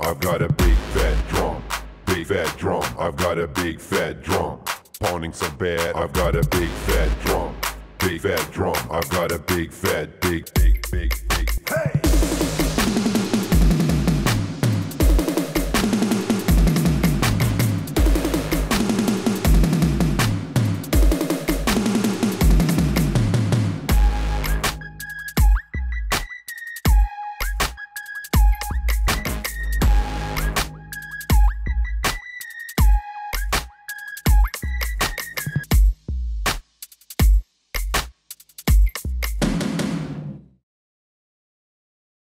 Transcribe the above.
I've got a big fat drum. Big fat drum. I've got a big fat drum. Pounding so bad, I've got a big fat drum. Big fat drum. I've got a big fat, big, big, big.